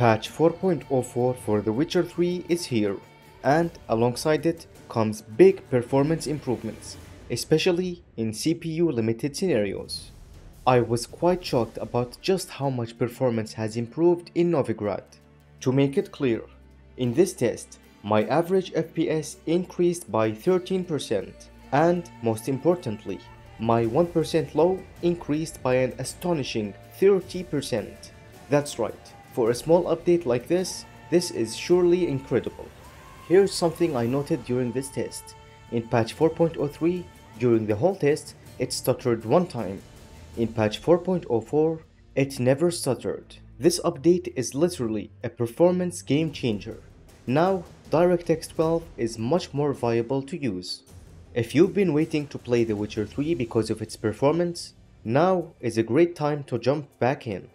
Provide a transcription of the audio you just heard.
Patch 4.04 for The Witcher 3 is here, and alongside it comes big performance improvements, especially in CPU limited scenarios. I was quite shocked about just how much performance has improved in Novigrad. To make it clear, in this test, my average FPS increased by 13%, and most importantly, my 1% low increased by an astonishing 30%. That's right, for a small update like this, this is surely incredible. Here's something I noted during this test. In patch 4.03, during the whole test, it stuttered one time. In patch 4.04, it never stuttered. This update is literally a performance game changer. Now, DirectX 12 is much more viable to use. If you've been waiting to play The Witcher 3 because of its performance, now is a great time to jump back in.